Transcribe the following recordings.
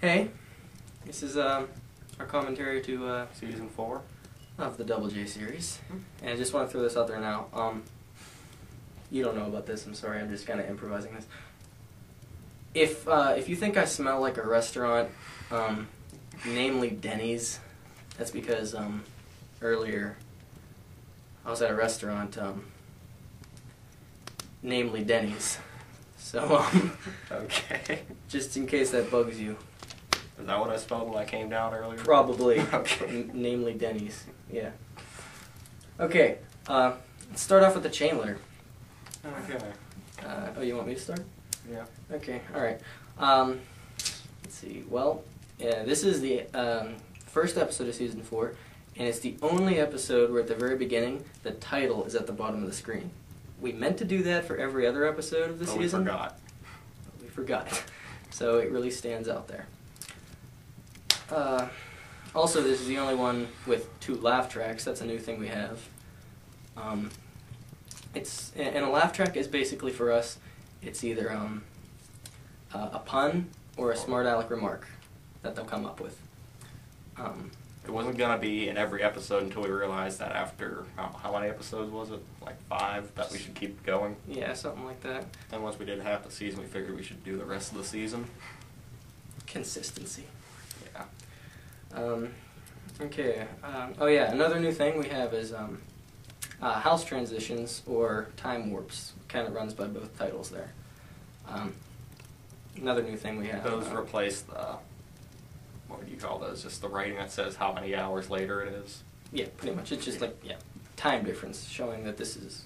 Hey, this is um, our commentary to uh, Season four. of the Double J series, and I just want to throw this out there now. Um, you don't know about this. I'm sorry. I'm just kind of improvising this. If uh, if you think I smell like a restaurant, um, namely Denny's, that's because um, earlier I was at a restaurant, um, namely Denny's. So um, Okay. just in case that bugs you, Is that what I spelled when I came down earlier? probably, Okay. N- namely Denny's. Yeah. Okay. Uh, let's start off with the chain letter. Okay. Uh, oh, you want me to start? Yeah. Okay, all right. Um, let's see. Well, yeah, this is the um, first episode of season four, and it's the only episode where at the very beginning the title is at the bottom of the screen. We meant to do that for every other episode of the But we season. forgot. but We forgot. So it really stands out there. Uh, also, this is the only one with two laugh tracks. That's a new thing we have. Um, it's and a laugh track is basically for us. It's either um, uh, a pun or a smart aleck remark that they'll come up with. Um, It wasn't gonna be in every episode until we realized that after how, how many episodes was it? Like five. That we should keep going. yeah, something like that. And once we did half the season, we figured we should do the rest of the season. Consistency. Um, okay. Um, oh yeah, another new thing we have is um, uh, house transitions or time warps. Kind of runs by both titles there. Um, another new thing we have. Those uh, replace the. What would you call those? Just the writing that says how many hours later it is. yeah, pretty much. It's just like yeah, time difference showing that this is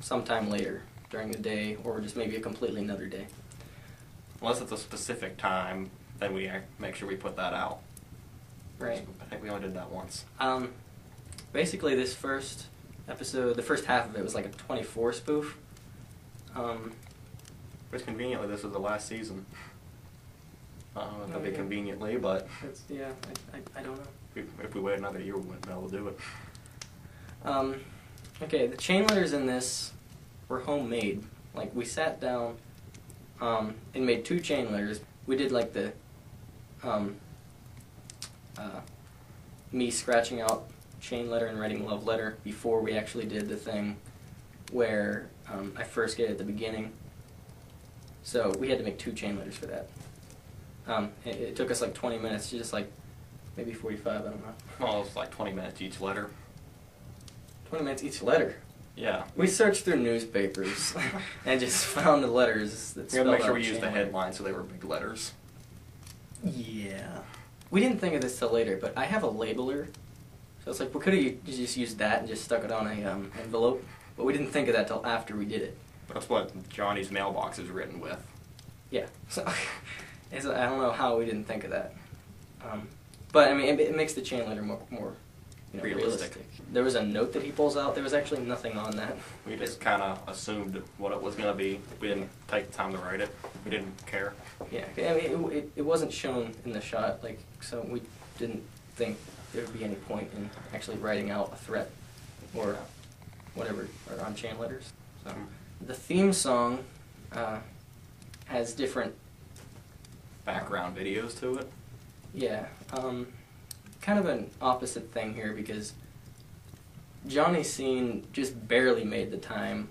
sometime later during the day or just maybe a completely another day. Unless it's a specific time, then we make sure we put that out. Right. I think we only did that once. Um, basically, this first episode, the first half of it was like a 24 spoof. Um, Which conveniently, this was the last season. I don't know if that'd be Oh, yeah. conveniently, but that's yeah, I, I, I don't know. if, if we wait another year, we wouldn't be able to do it. Um, okay, the chain letters in this were homemade. Like we sat down um, and made two chain letters. We did like the um, uh, me scratching out chain letter and writing love letter before we actually did the thing where um, I first get it at the beginning. So we had to make two chain letters for that. Um, it, it took us like 20 minutes, just like maybe 45, I don't know. Well, it's like 20 minutes each letter. 20 minutes each letter. Yeah. We searched through newspapers and just found the letters that We had to make sure we used the chain headlines so they were big letters. Yeah. We didn't think of this till later, but I have a labeler. So it's like we could have just used that and just stuck it on a um, envelope, but we didn't think of that till after we did it. That's what Johnny's mailbox is written with. Yeah. So it's, I don't know how we didn't think of that. Um, but I mean, it, it makes the chain letter more, more you know, Realistic. realistic. There was a note that he pulls out. There was actually nothing on that. We just kind of assumed what it was going to be. We didn't take the time to write it. We didn't care. Yeah, I mean, it, it, it wasn't shown in the shot, like, so we didn't think there would be any point in actually writing out a threat or whatever or on chain letters. So the theme song uh, has different, Background videos to it. yeah, um, kind of an opposite thing here because Johnny's scene just barely made the time,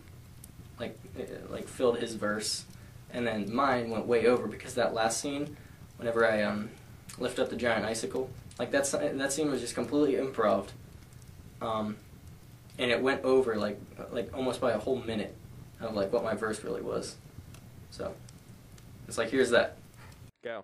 like, uh, like filled his verse, and then mine went way over because that last scene, whenever I um, lift up the giant icicle, like that's that scene was just completely improv, um, and it went over like like almost by a whole minute of like what my verse really was, so it's like here's that. Go.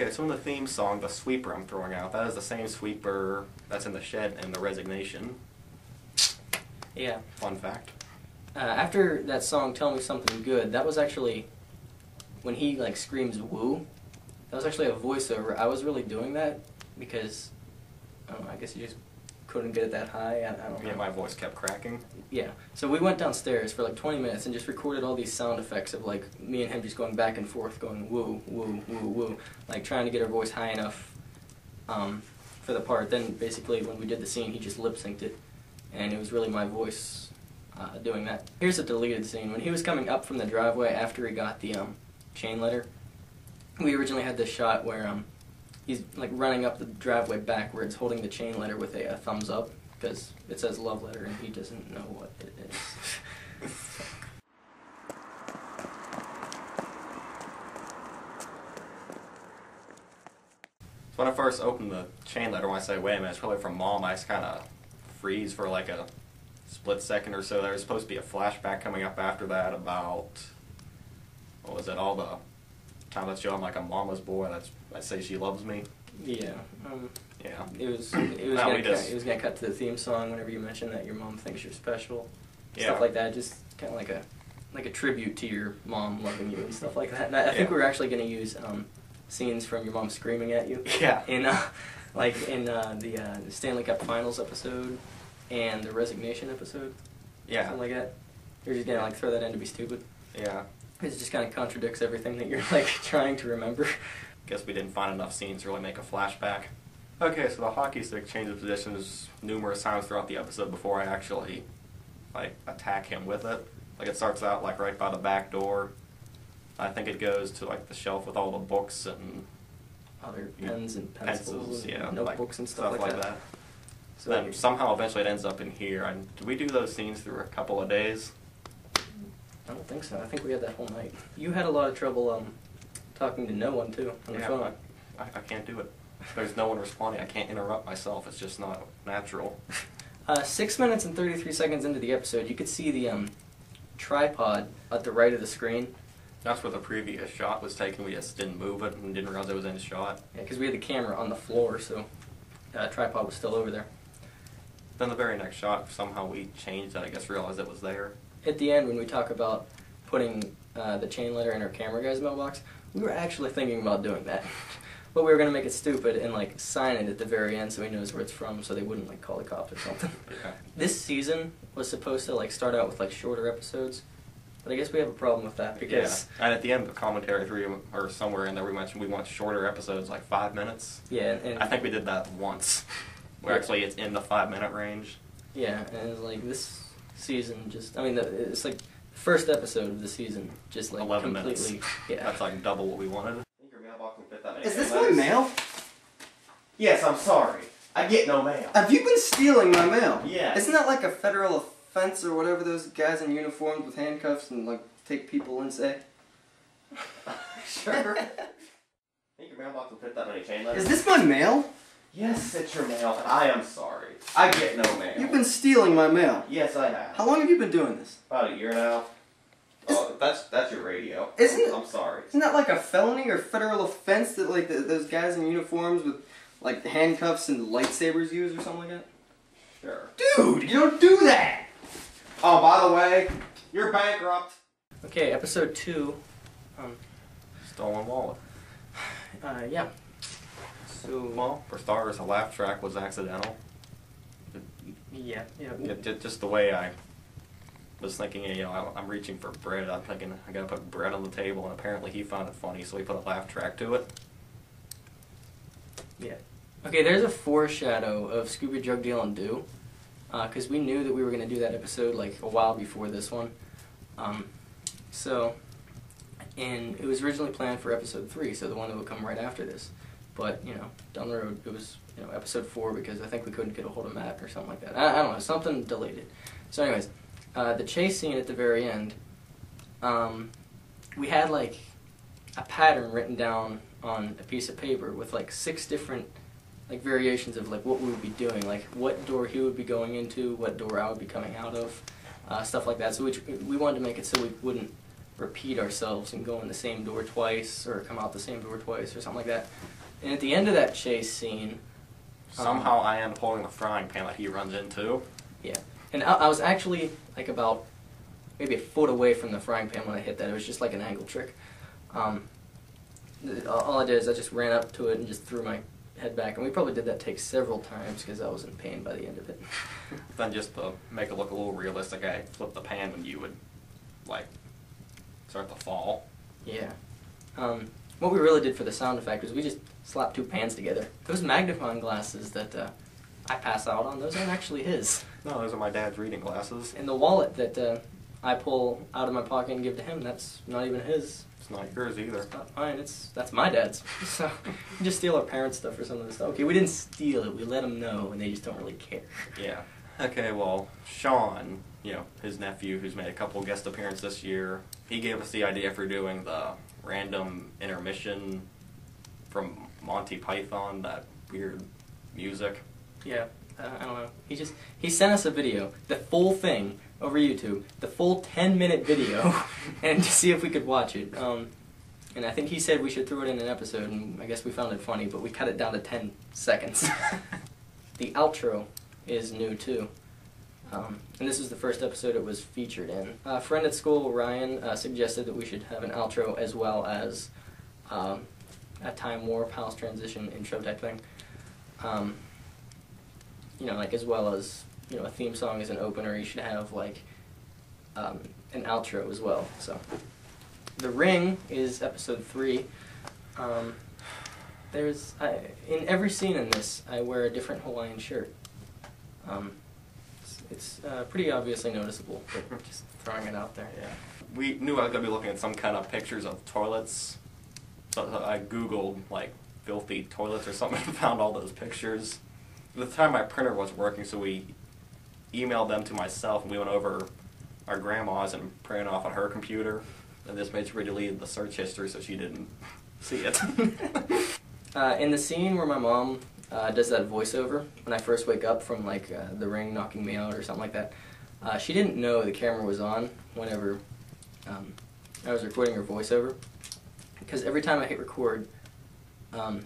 Okay, so in the theme song, the sweeper I'm throwing out, that is the same sweeper that's in the shed in the resignation. Yeah. Fun fact. Uh, after that song, "Tell Me Something Good," that was actually when he like screams "woo," that was actually a voiceover. I was really doing that because I don't know. I guess you just couldn't get it that high. I, I don't know. Yeah, my voice kept cracking. Yeah. So we went downstairs for like 20 minutes and just recorded all these sound effects of like me and him just going back and forth, going woo, woo, woo, woo, like trying to get our voice high enough um, for the part. Then basically when we did the scene, he just lip synced it, and it was really my voice uh, doing that. Here's a deleted scene when he was coming up from the driveway after he got the um, chain letter. We originally had this shot where um, he's like running up the driveway backwards, holding the chain letter with a, a thumbs up because it says love letter and he doesn't know what it is. So when I first opened the chain letter, when I say, wait a minute, it's probably from mom, I just kind of freeze for like a split second or so. There's supposed to be a flashback coming up after that about, what was it, all the time that show I'm like a mama's boy, that's, I say she loves me. yeah, um, Yeah. it was it was No, gonna cut, it was gonna cut to the theme song whenever you mentioned that your mom thinks you're special, Yeah. stuff like that. Just kind of like a like a tribute to your mom loving you and stuff like that. And I, I think Yeah. we are actually gonna use um, scenes from your mom screaming at you. Yeah. in uh, like in uh, the, uh, the Stanley Cup Finals episode and the resignation episode, Yeah. something like that. You're just gonna like throw that in to be stupid. Yeah. It just kind of contradicts everything that you're like trying to remember. Guess we didn't find enough scenes to really make a flashback. Okay, so the hockey stick changes positions numerous times throughout the episode before I actually like attack him with it. Like it starts out like right by the back door. I think it goes to like the shelf with all the books and Other pens and pencils, pencils, and yeah, notebooks like, and stuff, like, that. So then somehow eventually it ends up in here. And did we do those scenes through a couple of days? I don't think so. I think we had that whole night. You had a lot of trouble um, talking to no one too on the Yeah, phone. I, I can't do it. There's no one responding. I can't interrupt myself. It's just not natural. Uh, six minutes and 33 seconds into the episode, you could see the um, tripod at the right of the screen. That's where the previous shot was taken. We just didn't move it and didn't realize it was in the shot. Yeah, because we had the camera on the floor, so uh, tripod was still over there. Then the very next shot, somehow we changed it. I guess realized it was there. At the end, when we talk about putting uh, the chain letter in our camera guy's mailbox, we were actually thinking about doing that. but we were gonna make it stupid and like sign it at the very end so he knows where it's from, so they wouldn't like call the cops or something. Yeah. This season was supposed to like start out with like shorter episodes, but I guess we have a problem with that because yeah. And at the end of the commentary three or somewhere in there, we mentioned we want shorter episodes, like five minutes. yeah, and, I think we did that once. Where Yeah. actually it's in the five minute range. yeah, and it's like this season just I mean the, it's like first episode of the season just like 11 completely minutes. yeah. That's like double what we wanted. Is this my mail? Yes, I'm sorry. I get no mail. Have you been stealing my mail? Yeah. Isn't that like a federal offense or whatever those guys in uniforms with handcuffs and like take people and say? sure. Think your mailbox will fit that many chain letters? Is this my mail? Yes, it's your mail, and I am sorry. I get no mail. You've been stealing my mail. Yes, I have. How long have you been doing this? About a year now. Oh, that's that's your radio. Isn't it- I'm sorry. Isn't that like a felony or federal offense that like the, those guys in uniforms with like handcuffs and lightsabers use or something like that? Sure. Dude, you don't do that. Oh, by the way, you're bankrupt. Okay, episode two. Um, Stolen wallet. uh, yeah. So Well, for starters, the laugh track was accidental. yeah, yeah. Yeah, just the way I was thinking, you know, I'm reaching for bread. I'm thinking I gotta put bread on the table, and apparently he found it funny, so he put a laugh track to it. Yeah. Okay, there's a foreshadow of Scooby Drug Deal and Do, because we knew that we were to do that episode like a while before this one. Um, so, and it was originally planned for episode three, so the one that would come right after this. But you know, down the road it was you know episode four because I think we couldn't get a hold of Matt or something like that. I, I don't know, something delayed it. So, anyways, uh, the chase scene at the very end, um, we had like a pattern written down on a piece of paper with like six different like variations of like what we would be doing, like what door he would be going into, what door I would be coming out of, uh, stuff like that. So we we wanted to make it so we wouldn't repeat ourselves and go in the same door twice or come out the same door twice or something like that. And at the end of that chase scene, Um, Somehow I end up holding the frying pan that he runs into. yeah, and I, I was actually like about maybe a foot away from the frying pan when I hit that. It was just like an angle trick. Um, all I did is I just ran up to it and just threw my head back, and we probably did that take several times because I was in pain by the end of it. Then just to make it look a little realistic, I flipped the pan when you would like start to fall. Yeah. Um, what we really did for the sound effect was we just slapped two pans together. Those magnifying glasses that uh, I pass out on, those aren't actually his. No, those are my dad's reading glasses. And the wallet that uh, I pull out of my pocket and give to him, that's not even his. It's not yours either. It's not mine. It's that's my dad's. So we just steal our parents' stuff or some of this stuff. Okay, we didn't steal it. We let them know, and they just don't really care. Yeah. Okay, well, Sean, you know, his nephew who's made a couple guest appearances this year, he gave us the idea for doing the random intermission from Monty Python, that weird music. Yeah, uh, I don't know. He just he sent us a video, the full thing over YouTube, the full ten minute video, and to see if we could watch it. Um, and I think he said we should throw it in an episode, and I guess we found it funny, but we cut it down to ten seconds. the outro is new too. Um, and this is the first episode it was featured in. A friend at school, Ryan, uh, suggested that we should have an outro as well as um, a Time Warp House Transition intro type thing. Um, you know, like as well as you know a theme song as an opener, you should have like um, an outro as well. So, The Ring is episode three. Um, there's I, in every scene in this, I wear a different Hawaiian shirt. Um, it's it's uh, pretty obviously noticeable, but just throwing it out there. Yeah. We knew I was going to be looking at some kind of pictures of toilets. So I Googled, like, filthy toilets or something and found all those pictures. The time, my printer wasn't working, so we emailed them to myself and we went over our grandma's and printed off on her computer. And this made sure we deleted the search history so she didn't see it. Uh, in the scene where my mom uh, does that voiceover when I first wake up from like uh, the ring knocking me out or something like that, uh, she didn't know the camera was on whenever um, I was recording her voiceover. Because every time I hit record, um,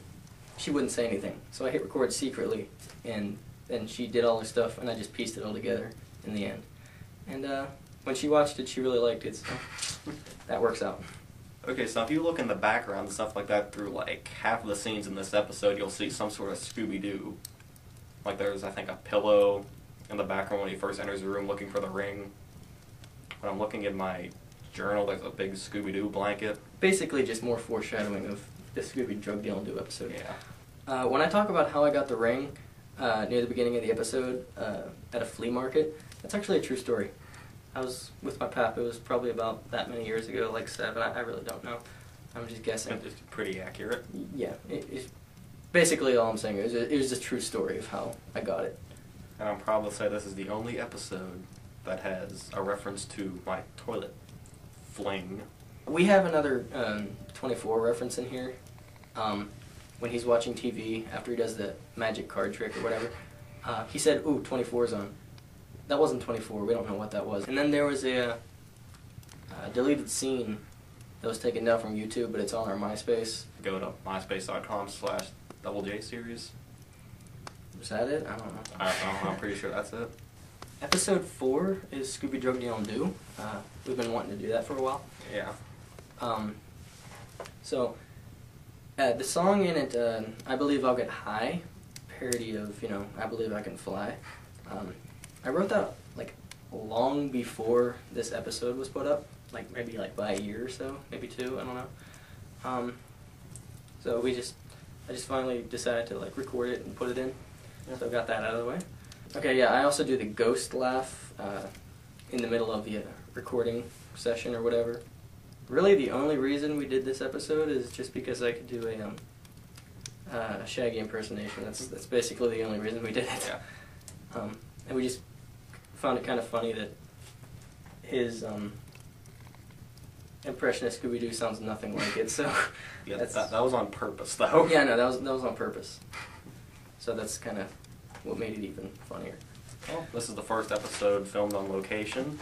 she wouldn't say anything. So I hit record secretly, and then she did all her stuff, and I just pieced it all together in the end. And uh, when she watched it, she really liked it. So that works out. Okay, so if you look in the background and stuff like that through like half of the scenes in this episode, you'll see some sort of Scooby Doo. Like there's, I think, a pillow in the background when he first enters the room looking for the ring. When I'm looking in my journal, there's a big Scooby Doo blanket. Basically, just more foreshadowing of the Scooby Drug Deal and Do episode. Yeah. Uh, when I talk about how I got the ring uh, near the beginning of the episode uh, at a flea market, that's actually a true story. I was with my pap. It was probably about that many years ago, like seven. I, I really don't know. I'm just guessing. It's pretty accurate. Yeah, it, it's basically all I'm saying is it, it was a true story of how I got it. And I'm proud to say this is the only episode that has a reference to my toilet fling. We have another um, 24 reference in here. Um, when he's watching TV after he does the magic card trick or whatever, uh, he said, "Ooh, 24's on." That wasn't 24. We don't know what that was. And then there was a uh, uh, deleted scene that was taken down from YouTube, but it's on our MySpace. Go to myspace.com slash double J series. Was that it? I don't know. I don't know, I'm pretty sure that's it. Episode four is Scooby Drug Deal and Do. Uh, we've been wanting to do that for a while. Yeah. Um, so, uh, the song in it, uh, I Believe I'll Get High, parody of, you know, I Believe I Can Fly. Um, I wrote that, like, long before this episode was put up. Like, maybe, like, by a year or so, maybe two, I don't know. Um, so we just, I just finally decided to, like, record it and put it in. So I got that out of the way. Okay, yeah, I also do the ghost laugh uh, in the middle of the uh, recording session or whatever. Really, the only reason we did this episode is just because I could do a um, uh, Shaggy impersonation. That's that's basically the only reason we did it. Yeah. Um, and we just found it kind of funny that his um, impression of Scooby Doo sounds nothing like it. So Yeah, that's that, that was on purpose, though. yeah, no, that was that was on purpose. So that's kind of what made it even funnier. Well, this is the first episode filmed on location.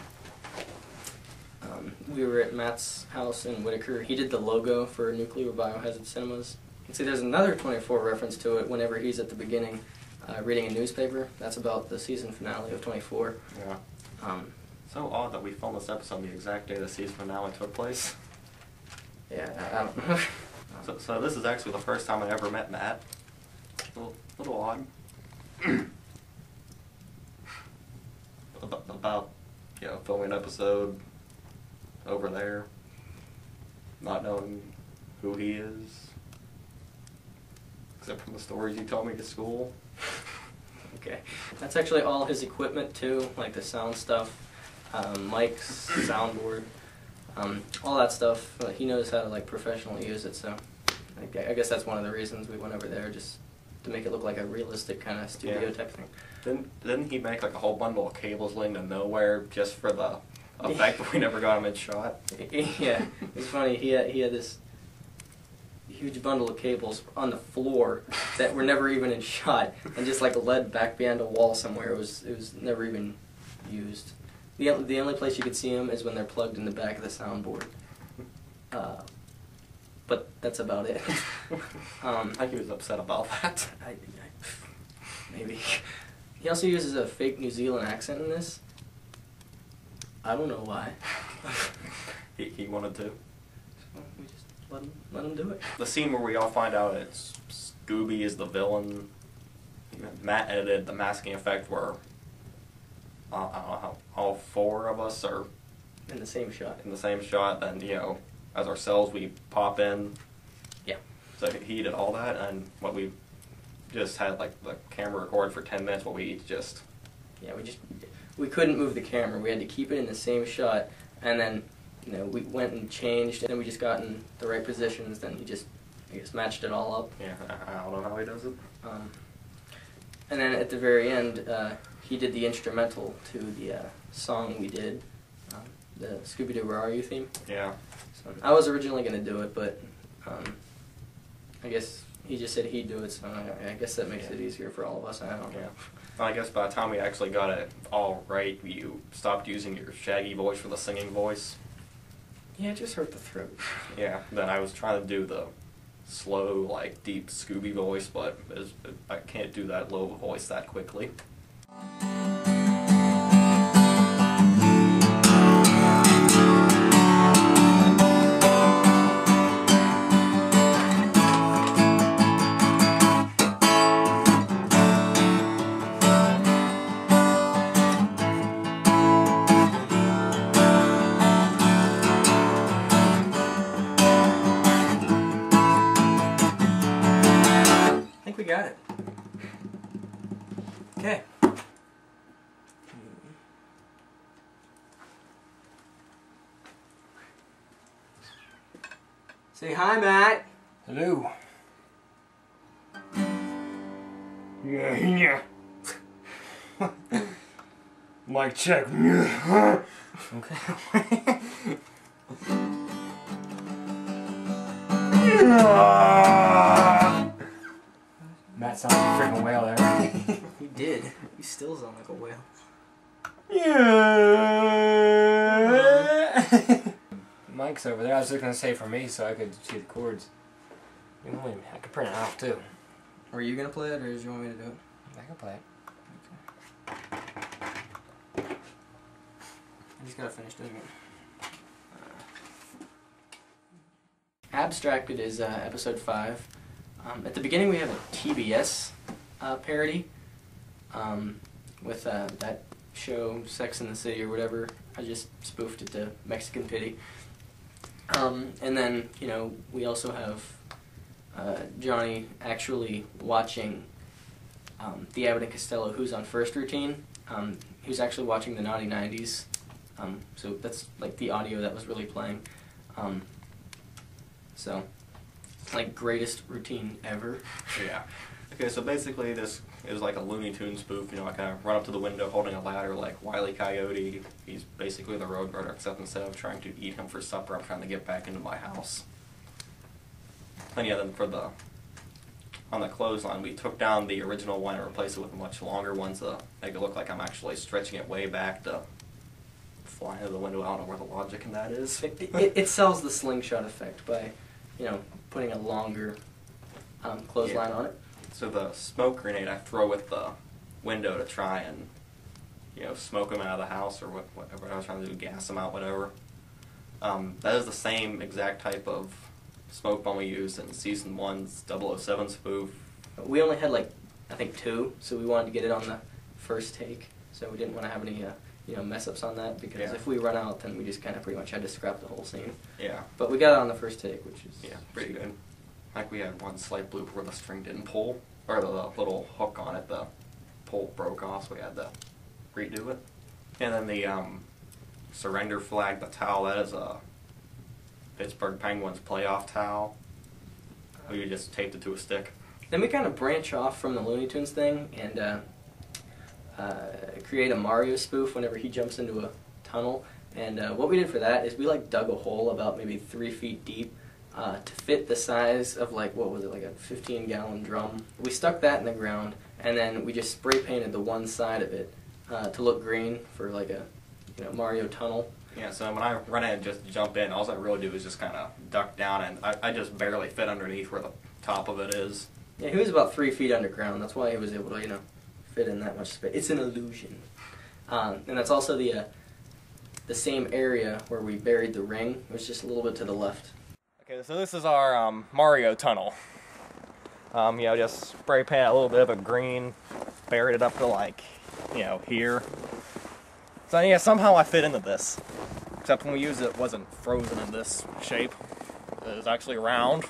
Um, we were at Matt's house in Whitaker. He did the logo for Nuclear Biohazard Cinemas. You can see there's another 24 reference to it whenever he's at the beginning uh, reading a newspaper. That's about the season finale of 24. Yeah. Um, So odd that we filmed this episode on the exact day the season finale took place. Yeah, I, I don't know. So, so this is actually the first time I ever met Matt. A little, little odd. about, about, you know, filming an episode over there, not knowing who he is, except from the stories he told me at school. Okay. That's actually all his equipment too, like the sound stuff, um, mics, soundboard, um, all that stuff. Uh, he knows how to like professionally use it, so I I guess that's one of the reasons we went over there, just to make it look like a realistic kind of studio Yeah. type thing. Didn't, didn't he make like a whole bundle of cables leading to nowhere just for the effect that we never got him in shot? yeah, it's funny. He had he had this huge bundle of cables on the floor that were never even in shot, and just like led back behind a wall somewhere. It was it was never even used. the The only place you could see them is when they're plugged in the back of the soundboard. Uh, but that's about it. um, I think he was upset about that. I, I, maybe. He also uses a fake New Zealand accent in this. I don't know why. he, he wanted to. So we just let him, let him do it. The scene where we all find out it's Scooby is the villain. Matt edited the masking effect where uh, I don't know how all four of us are In the same shot. in the same shot. Then you know, as ourselves, we pop in. Yeah. So he did all that, and what we just had like the camera record for ten minutes, what we each just Yeah, we just we couldn't move the camera. We had to keep it in the same shot, and then you know we went and changed, and then we just got in the right positions. Then he just I guess matched it all up. yeah I, don't know how he does it. Um, and then at the very end, uh, he did the instrumental to the uh, song we did, um, the Scooby Doo Where Are You theme. Yeah. So I was originally going to do it, but um, I guess he just said he'd do it, so I, I guess that makes it easier for all of us. I don't know. Yeah. I guess by the time we actually got it all right, you stopped using your shaggy voice for the singing voice. Yeah, it just hurt the throat. Yeah. Then I was trying to do the slow, like deep Scooby voice, but I can't do that low voice that quickly. Got it. Okay. Say hi, Matt. Hello. Yeah, yeah. Mic check. Okay. Matt sounds like a freaking whale there. you did. You still sound like a whale. Yeah. Mike's over there. I was just gonna say for me so I could see the chords. You know, I could print it off too. Were you gonna play it, or did you want me to do it? I can play it. Okay. I just gotta finish doing it. Abstracted is uh, episode five. Um, at the beginning, we have a TBS uh, parody um, with uh, that show Sex in the City or whatever. I just spoofed it to Mexican Pity. Um, and then, you know, we also have uh, Johnny actually watching um, the Abbott and Costello Who's on First routine. Um, he was actually watching the Naughty 90s. Um, so that's like the audio that was really playing. So, like, greatest routine ever. Yeah. Okay, so basically this is like a Looney Tunes spoof. You know, I kind of run up to the window holding a ladder like Wile E. Coyote. He's basically the Roadrunner, except instead of trying to eat him for supper, I'm trying to get back into my house. And yeah, then for the on the clothesline, we took down the original one and replaced it with a much longer one to make it look like I'm actually stretching it way back to fly out of the window. I don't know where the logic in that is. It, it, it sells the slingshot effect by, you know, putting a longer um, clothesline Yeah. on it. So the smoke grenade I throw with the window to try and, you know, smoke them out of the house or what, whatever I was trying to do, gas them out, whatever. Um, that is the same exact type of smoke bomb we used in season one's 007 spoof. We only had like I think two, so we wanted to get it on the first take. So we didn't want to have any uh, you know mess ups on that because Yeah. if we run out, then we just kind of pretty much had to scrap the whole scene. Yeah, But we got it on the first take, which is yeah, pretty good. Like we had one slight blooper where the string didn't pull, or the little hook on it, the pull broke off, so we had to redo it. And then the um, surrender flag, the towel, that is a Pittsburgh Penguins playoff towel. We just taped it to a stick. Then we kind of branch off from the Looney Tunes thing and uh, create a Mario spoof whenever he jumps into a tunnel. And uh, what we did for that is we like dug a hole about maybe three feet deep uh, to fit the size of like what was it like a 15 gallon drum. We stuck that in the ground and then we just spray painted the one side of it uh, to look green for like a you know Mario tunnel. Yeah, so when I run in and just jump in, all I really do is just kind of duck down, and I, I just barely fit underneath where the top of it is. Yeah, he was about three feet underground. That's why he was able to, you know, fit in that much space. It's an illusion, um, and that's also the uh, the same area where we buried the ring. It was just a little bit to the left. Okay, so this is our um, Mario tunnel. Um, you know, just spray paint a little bit of a green, buried it up to like, you know, here. So yeah, somehow I fit into this. Except when we used it, it wasn't frozen in this shape. It was actually round.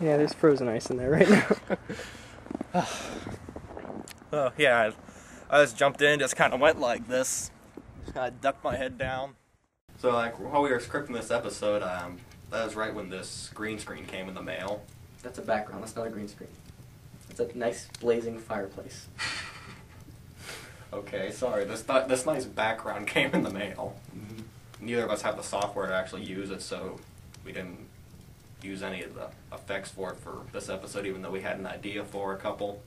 Yeah, there's frozen ice in there right now. Oh yeah, I, I just jumped in, just kind of went like this. I ducked my head down. So like while we were scripting this episode, um, that was right when this green screen came in the mail. that's a background. That's not a green screen. It's a nice blazing fireplace. Okay, sorry. This th- this nice background came in the mail. Neither of us have the software to actually use it, so we didn't use any of the effects for it for this episode, even though we had an idea for a couple.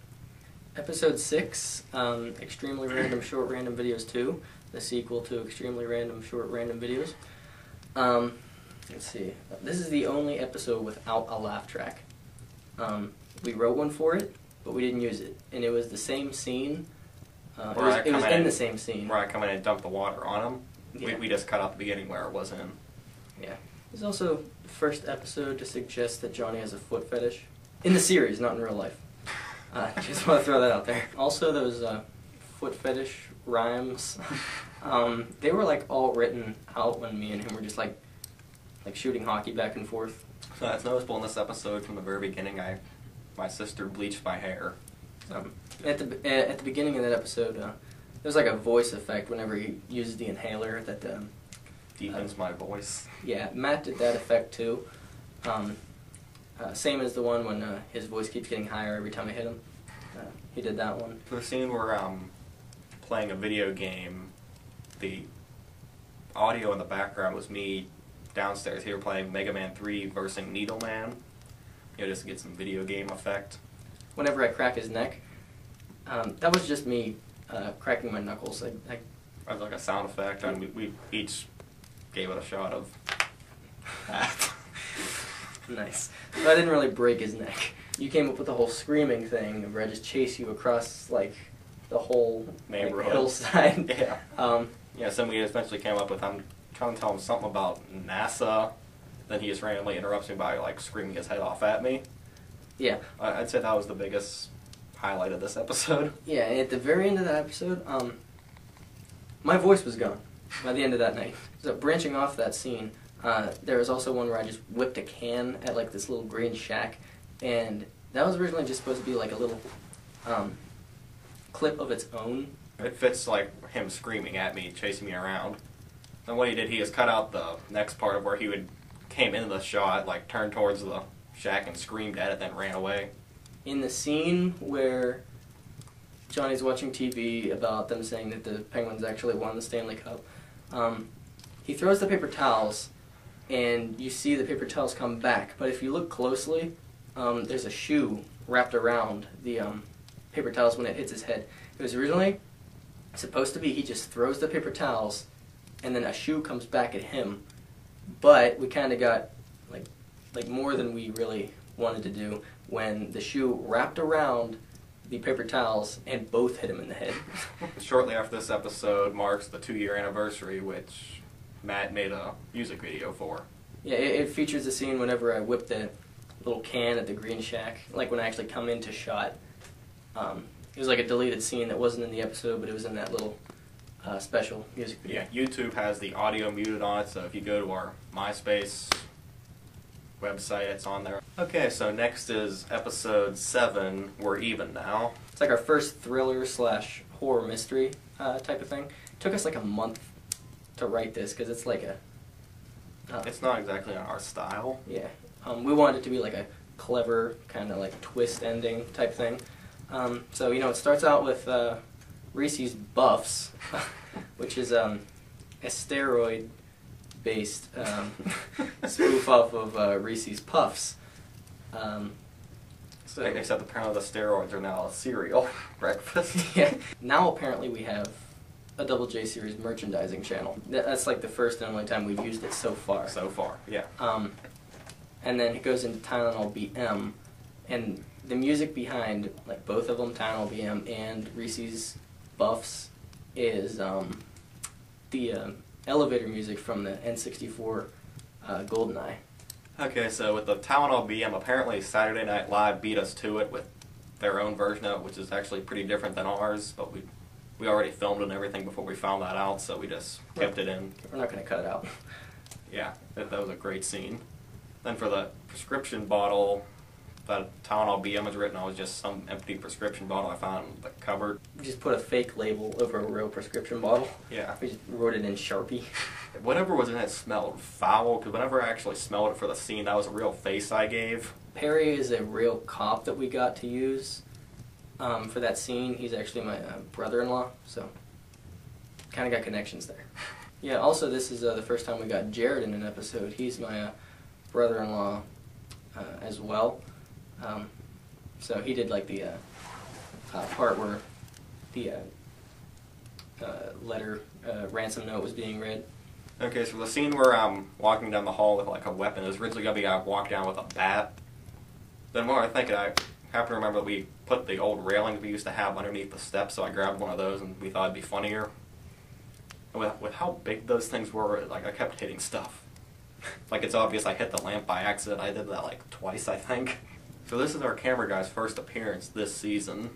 Episode six, um, extremely random short random videos two, the sequel to extremely random short random videos. Um, let's see. This is the only episode without a laugh track. Um, we wrote one for it, but we didn't use it, and it was the same scene. Uh, it was, it was in in- the same scene. Where I come in and dump the water on them. We, Yeah. we just cut out the beginning where it was in. Yeah. It was also the first episode to suggest that Johnny has a foot fetish. In the series, not in real life. Uh, just want to throw that out there. Also, those uh, foot fetish rhymes, um, they were like all written out when me and him were just like, like shooting hockey back and forth. So that's noticeable in this episode from the very beginning. I, my sister bleached my hair. Um, at the uh, at the beginning of that episode, uh, there's like a voice effect whenever he uses the inhaler. That um, Deepens my voice. Yeah, Matt did that effect too. Um, uh, same as the one when uh, his voice keeps getting higher every time I hit him. Uh, he did that one. For the scene where I'm playing a video game, the audio in the background was me downstairs here playing Mega Man 3 versus Needle Man. You know, just to get some video game effect. Whenever I crack his neck, um, that was just me uh, cracking my knuckles. I, I, like a sound effect, and we, we each gave it a shot of that. nice. But I didn't really break his neck. You came up with the whole screaming thing where I just chase you across like the whole like, Neighborhood. hillside. yeah. Um, Yeah, so we eventually came up with I'm trying to tell him something about NASA. Then he just randomly interrupts me by like screaming his head off at me. yeah. I- I'd say that was the biggest highlight of this episode. Yeah, and at the very end of that episode, um, my voice was gone by the end of that night. So branching off that scene, uh, there was also one where I just whipped a can at like this little green shack, and that was originally just supposed to be like a little um, clip of its own. It fits like him screaming at me, chasing me around. And what he did, he just cut out the next part of where he would came into the shot, like turned towards the shack and screamed at it, then ran away. In the scene where Johnny's watching TV about them saying that the Penguins actually won the Stanley Cup, um, he throws the paper towels, and you see the paper towels come back. But if you look closely, um, there's a shoe wrapped around the um, paper towels when it hits his head. It was originally supposed to be he just throws the paper towels, and then a shoe comes back at him. But we kind of got like like more than we really wanted to do when the shoe wrapped around the paper towels and both hit him in the head. Shortly after this episode marks the two year anniversary, which Matt made a music video for. Yeah, it, it features a scene whenever I whip the little can at the Green Shack, like when I actually come into shot. Um, it was like a deleted scene that wasn't in the episode, but it was in that little uh, special music video. Yeah, YouTube has the audio muted on it, so if you go to our MySpace website, it's on there. Okay, so next is episode 7, We're Even Now. It's like our first thriller slash horror mystery uh, type of thing. It took us like a month to write this because it's like a. Uh, It's not exactly our style. yeah. Um, we wanted it to be like a clever kind of like twist ending type thing. Um, so you know, it starts out with uh, Reese's Buffs, which is um, a steroid based um, spoof off of uh, Reese's Puffs. Um, so Except apparently the steroids are now a cereal breakfast. yeah. Now apparently we have a Double J series merchandising channel. That's like the first and only time we've used it so far. So far, yeah. Um, and then it goes into Tylenol BM, and the music behind like both of them, Tylenol BM and Reese's Buffs, is um, the uh, elevator music from the N64 uh, GoldenEye. Okay, so with the Tylenol BM, apparently Saturday Night Live beat us to it with their own version of it, which is actually pretty different than ours, but we we already filmed and everything before we found that out, so we just kept it in. We're not going to cut it out. Yeah, that, that was a great scene. Then for the prescription bottle, that Tylenol BM was written on was just some empty prescription bottle I found in the cupboard. We just put a fake label over a real prescription bottle. Yeah. We just wrote it in Sharpie. Whatever was in it smelled foul, because whenever I actually smelled it for the scene, that was a real face I gave. Perry is a real cop that we got to use um, for that scene. He's actually my uh, brother-in-law, so kind of got connections there. Yeah. Also, this is uh, the first time we got Jared in an episode. He's my uh, brother-in-law uh, as well. Um, so he did like the uh, uh, part where the uh, uh, letter uh, ransom note was being read. Okay, so the scene where I'm walking down the hall with like a weapon is originally gonna be I walk down with a bat. Then more I think I happen to remember that we put the old railing we used to have underneath the steps, so I grabbed one of those and we thought it'd be funnier. With, with how big those things were, like I kept hitting stuff. like it's obvious I hit the lamp by accident. I did that like twice, I think. So this is our camera guy's first appearance this season.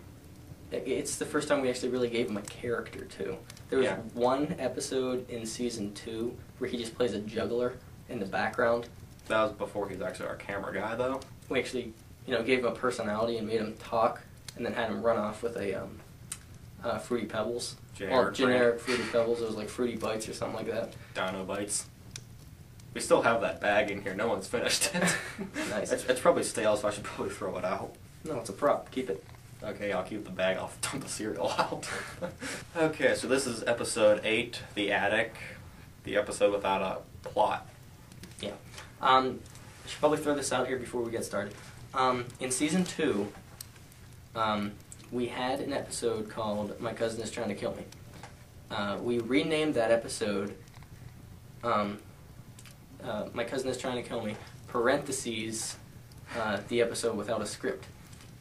It's the first time we actually really gave him a character too. There was Yeah. one episode in season two where he just plays a juggler in the background. That was before he was actually our camera guy, though. We actually, you know, gave him a personality and made him talk, and then had him run off with a um, uh, fruity pebbles. Generic well, generic fruity pebbles. It was like fruity bites or something like that. Dino Bites. We still have that bag in here. No one's finished it. Nice. It's, it's probably stale, so I should probably throw it out. No, it's a prop. Keep it. Okay, I'll keep the bag. I'll dump the cereal out. okay, so this is episode eight, the attic. The episode without a plot. Yeah. Um, I should probably throw this out here before we get started. Um, in season two, um, we had an episode called "My Cousin Is Trying to Kill Me." Uh, we renamed that episode. Um, uh, "My Cousin Is Trying to Kill Me." Parentheses, uh, the episode without a script,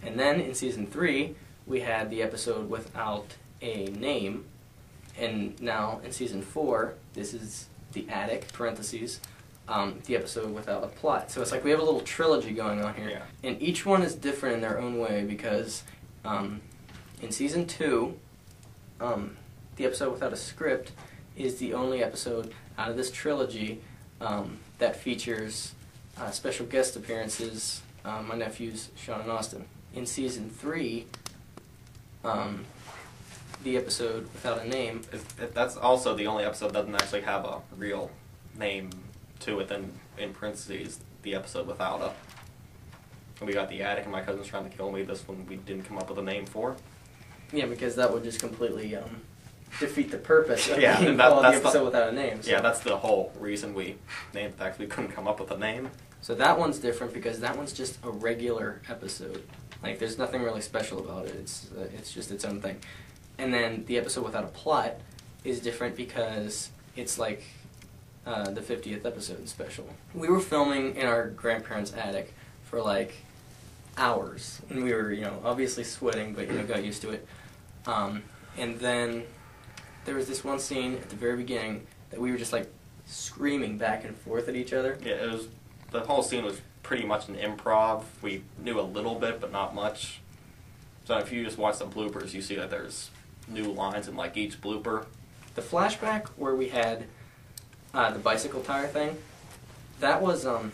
and then in season three, we had the episode without a name, and now in season four, this is the attic parentheses um, the episode without a plot. So it's like we have a little trilogy going on here, Yeah. and each one is different in their own way because um, in season two, um, the episode without a script is the only episode out of this trilogy um, that features uh, special guest appearances. Uh, my nephews Sean and Austin. In season three, um, the episode without a name It, it, that's also the only episode that doesn't actually have a real name to it. Then in parentheses, the episode without a. We got the attic, and my cousin's trying to kill me. This one we didn't come up with a name for. Yeah, because that would just completely um, defeat the purpose of Yeah, being that- called the that's the- episode without a name. So. Yeah, that's the whole reason we named the fact we couldn't come up with a name. so that one's different because that one's just a regular episode. Like, there's nothing really special about it. It's uh, it's just its own thing. And then the episode without a plot is different because it's like uh, the 50th episode special. We were filming in our grandparents' attic for like hours, and we were, you know, obviously sweating, but you know, got used to it. Um, and then there was this one scene at the very beginning that we were just like screaming back and forth at each other. Yeah, it was the whole scene was pretty much an improv. We knew a little bit, but not much. So if you just watch the bloopers, you see that there's new lines in like each blooper. The flashback where we had uh, the bicycle tire thing, that was um,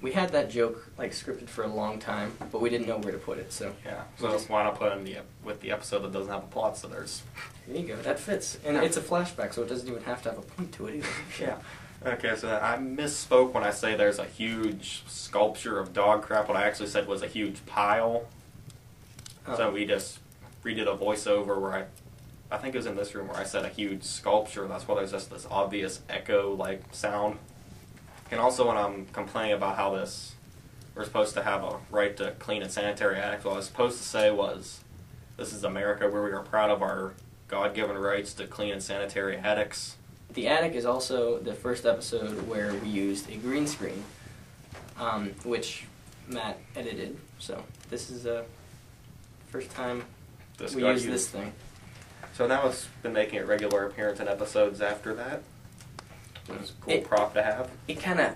we had that joke like scripted for a long time, but we didn't know where to put it. So Yeah. So just, why not put in the with the episode that doesn't have a plot? So there's there you go. That fits, and it's a flashback, so it doesn't even have to have a point to it either. Yeah. Okay, so I misspoke when I say there's a huge sculpture of dog crap. What I actually said was a huge pile. Oh. So we just redid a voiceover where I, I think it was in this room where I said a huge sculpture. That's why there's just this obvious echo like sound. And also when I'm complaining about how this, we're supposed to have a right to clean and sanitary attic. What I was supposed to say was, this is America where we are proud of our God-given rights to clean and sanitary attics. The attic is also the first episode where we used a green screen, um, which Matt edited. So this is a first time This we used used. this thing. So now it's been making a regular appearance in episodes after that. It was a cool It- prop to have. It kind of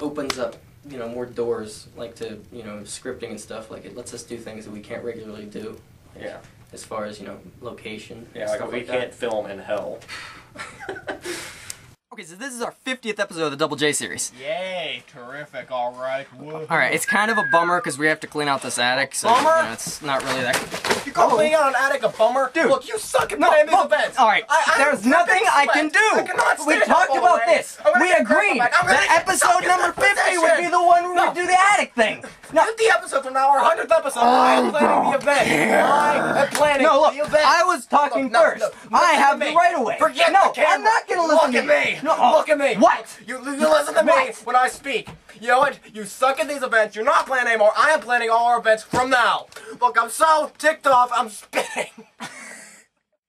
opens up, you know, more doors, like to you know scripting and stuff. Like it lets us do things that we can't regularly do. like, Yeah. As far as you know, location. Yeah, like we like can't film in hell. Okay, so this is our 50th episode of the Double J series. Yay! Terrific. all right. All right, it's kind of a bummer because we have to clean out this attic, so Bummer? you know, it's not really that. You call oh. cleaning out an attic a bummer? Dude. Look, you suck at No, these events. all right, I, there's nothing I can do. I cannot We stand up talked about this. We agreed back. I'm gonna that episode number 50 would be the one where No. we do the attic thing. No, 50 episodes from now, our 100th episode, I am planning the event. I am planning no, look, the event. I was talking Look, first. no, I have to the right away. Forget no, the camera. I'm not gonna listen Look to at you. me. No, oh, Look at me. What? You, you listen to me What? when I speak. You know what? You suck at these events. You're not planning anymore. I am planning all our events from now. Look, I'm so ticked off. I'm spitting.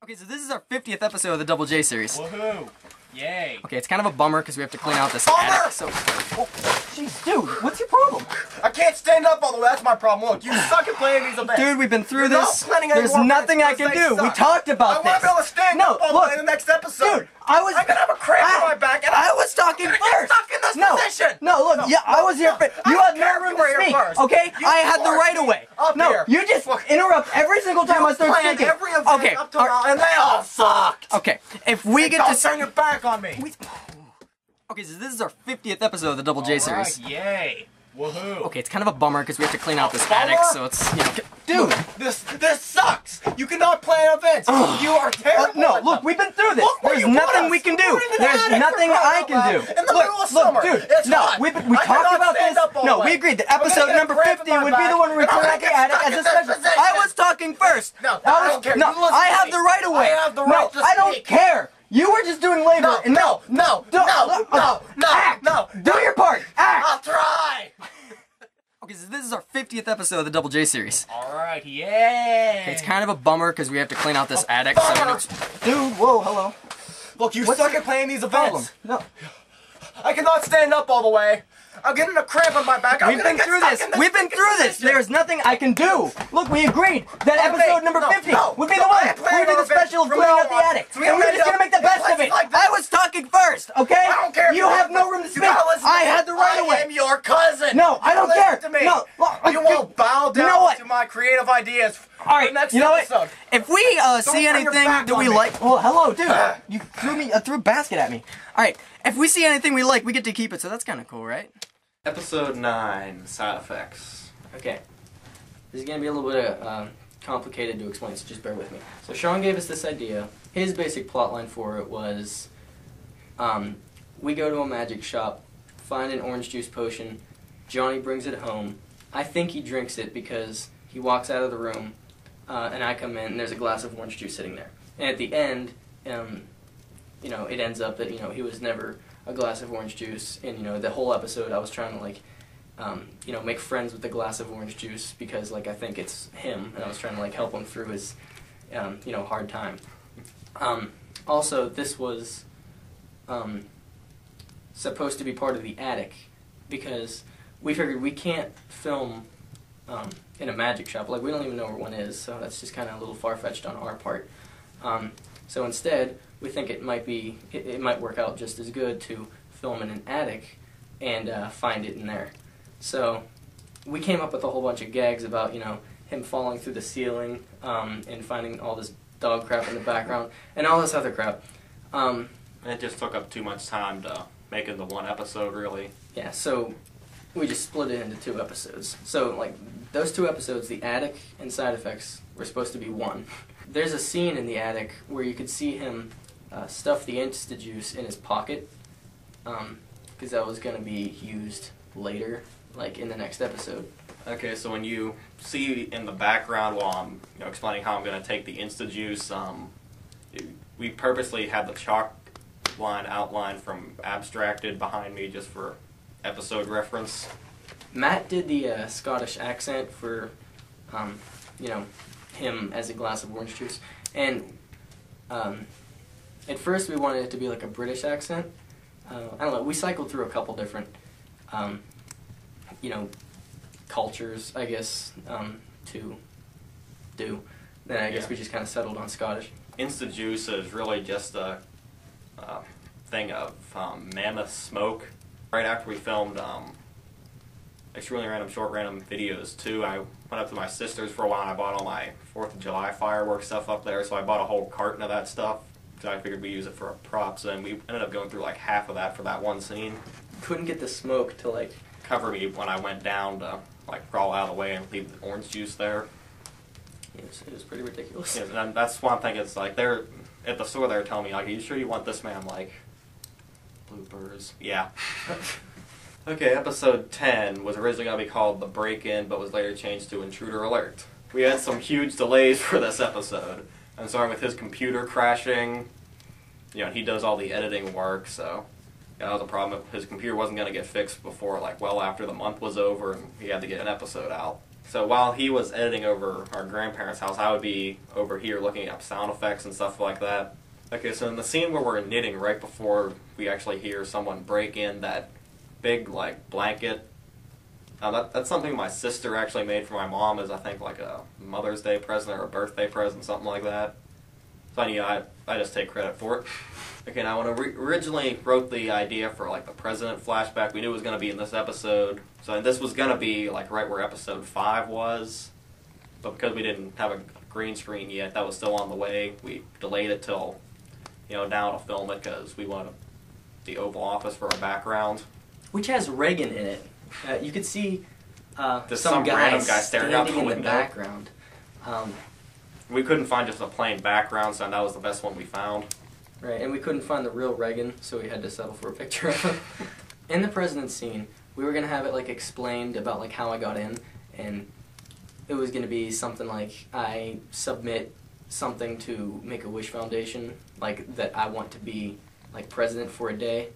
Okay, so this is our 50th episode of the Double J series. Woohoo! Yay! Okay, it's kind of a bummer because we have to clean out this Bummer? attic. So, oh, jeez, dude, what's your problem? I can't stand up all the way. That's my problem. Look, you suck at planning these events. Dude, we've been through You're not this. planning any There's nothing I can do. they We talked about I this. want to be able to stand No, up all look, the way in the next episode. Dude, I was. I'm gonna have a cramp I- in my back, and I was talking get first. stuck in this no, position. no, look, No, yeah, I was here. no, For, I you had no room you to speak. first. Okay, You I had the right of way. no, here. you just Look. interrupt every single time I start speaking. every event okay, up all now, and they all sucked. okay. If we get Don't to turn your back on me. okay, so this is our 50th episode of the Double J All series. right, yay! Woohoo! Okay, it's kind of a bummer because we have to clean out this Bummer? attic, so it's you know. Dude, This this sucks. You cannot plan events. you are uh, terrible. no, look, we've been through this. Look There's nothing we can do. There's nothing I can do. In the look, middle of look, summer. dude. It's no, hot. we we I talked about this. No, way. we agreed that episode number cramp 50 in my would be the one where we clean out the attic as a special. position. I was talking first. No, I I don't care. no. I have the right of way. I have the no, right to I don't care. You were just doing labor. No, and no, no, Don't- no, uh, no, uh, no, act. no. Do your part. Act. I'll try. Okay, so this is our 50th episode of the Double J series. All right, yay! It's kind of a bummer because we have to clean out this attic. So it's- dude, whoa, hello. Look, you What's suck your at playing these Problem. No. I cannot stand up all the way. I'm getting a cramp in my back. I'm We've been through this. We've been through this. There's nothing I can do. Look, we agreed that episode number no, 50 no, would be the one I plan we do the special of now out the attic. So we and we're just gonna make the best of it. like. I was talking first, okay? I don't care. You have no room to speak. to I had the right I of way. am your cousin. No, I don't Listen care. To me. No, look, you won't bow You down know what? to my creative ideas. All right, next you know episode. what? If we uh, see anything back that we me. like, well, hello, dude. you threw me, uh, threw a basket at me. All right, if we see anything we like, we get to keep it. So that's kind of cool, right? Episode nine, side effects. Okay. This is going to be a little bit uh, um, complicated to explain, so just bear with me. So Sean gave us this idea. His basic plot line for it was um, we go to a magic shop, find an orange juice potion. Johnny brings it home. I think he drinks it because he walks out of the room, uh, and I come in, and there's a glass of orange juice sitting there. And at the end, um, you know, it ends up that you know he was never a glass of orange juice, and you know the whole episode I was trying to like um, you know, make friends with a glass of orange juice because, like, I think it's him, and I was trying to like help him through his, um, you know, hard time. Um, also, this was um, supposed to be part of the attic because we figured we can't film um, in a magic shop. Like, we don't even know where one is, so that's just kind of a little far fetched on our part. Um, So instead, we think it might be it, it might work out just as good to film in an attic and uh, find it in there. So we came up with a whole bunch of gags about you know him falling through the ceiling um, and finding all this dog crap in the background and all this other crap. Um, it just took up too much time to make it the one episode, really. yeah, so we just split it into two episodes. So like those two episodes, the attic and side effects, were supposed to be one. There's a scene in the attic where you could see him uh, stuff the Insta juice in his pocket, because that was going to be used later, like in the next episode. Okay, so when you see in the background while I'm you know, explaining how I'm going to take the Insta Juice, um, we purposely had the chalk line outline from abstracted behind me just for episode reference. Matt did the uh, Scottish accent for, um, you know, him as a glass of orange juice, and um, at first we wanted it to be like a British accent. Uh, I don't know. We cycled through a couple different, um, you know, cultures, I guess, um, to do. Then I guess Yeah. we just kind of settled on Scottish. Insta Juice is really just a, uh thing of um, mammoth smoke. Right after we filmed um, Extremely Random Short Random videos too, I went up to my sister's for a while and I bought all my 4th of July fireworks stuff up there, so I bought a whole carton of that stuff because I figured we use it for props, and we ended up going through like half of that for that one scene. Couldn't get the smoke to like. Cover me when I went down to like crawl out of the way and leave the orange juice there. It was, it was pretty ridiculous. Yeah, and that's one thing. It's like they're at the store. They're telling me like, "Are you sure you want this, man?" I'm like, bloopers. Yeah. okay, episode ten was originally gonna be called "The Break-In," but was later changed to "Intruder Alert." We had some huge delays for this episode. I'm starting with his computer crashing. You know, he does all the editing work, so yeah, that was a problem. His computer wasn't gonna get fixed before like well after the month was over, and he had to get an episode out. So while he was editing over our grandparents' house, I would be over here looking up sound effects and stuff like that. Okay, so in the scene where we're knitting right before we actually hear someone break in that big like blanket, uh, that, that's something my sister actually made for my mom as I think like a Mother's Day present or a birthday present, something like that. So I, I, I just take credit for it. Okay, now when we originally wrote the idea for like the president flashback, we knew it was going to be in this episode. So this was going to be like right where episode five was, but because we didn't have a green screen yet, that was still on the way. We delayed it till you know now to film it because we wanted the Oval Office for our background. which has Reagan in it. Uh, you could see uh, some, some guy random guy staring out the in the window. background. Um, We couldn't find just a plain background, so that was the best one we found. right, and we couldn't find the real Reagan, so we had to settle for a picture of him. in the president scene, we were gonna have it like explained about like how I got in, and it was gonna be something like I submit something to Make a Wish Foundation, like that I want to be like president for a day,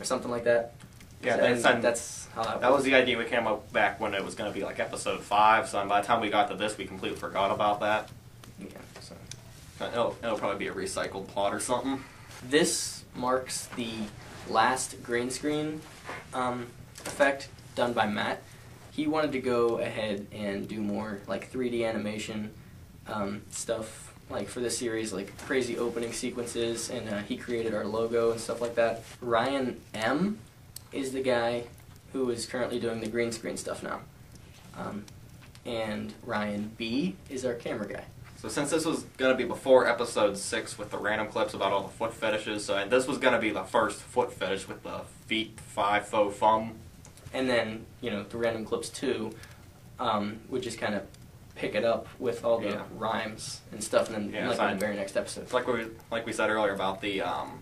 or something like that. Yeah, and that's- that's how that, That was the idea we came up back when it was going to be like episode five. So by the time we got to this, we completely forgot about that. Yeah, so. It'll, it'll probably be a recycled plot or something. This marks the last green screen um, effect done by Matt. He wanted to go ahead and do more like 3D animation um, stuff, like for this series, like crazy opening sequences, and uh, he created our logo and stuff like that. Ryan M is the guy who is currently doing the green screen stuff now, um, and Ryan B is our camera guy. So since this was going to be before episode six with the random clips about all the foot fetishes, so and this was going to be the first foot fetish with the feet five faux fum. and then you know the random clips too um, would just kind of pick it up with all the Yeah. rhymes and stuff, and then Yeah, like so in the very next episode. It's like we like we said earlier about the um,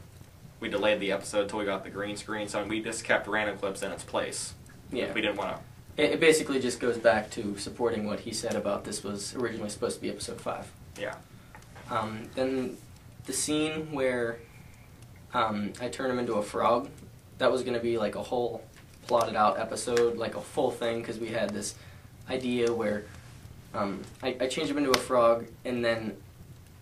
we delayed the episode till we got the green screen, so we just kept random clips in its place. Yeah, We didn't want to. it, it basically just goes back to supporting what he said about this was originally supposed to be episode five. Yeah. Um, then the scene where um, I turn him into a frog, that was going to be like a whole plotted out episode, like a full thing, because we had this idea where um, I, I change him into a frog, and then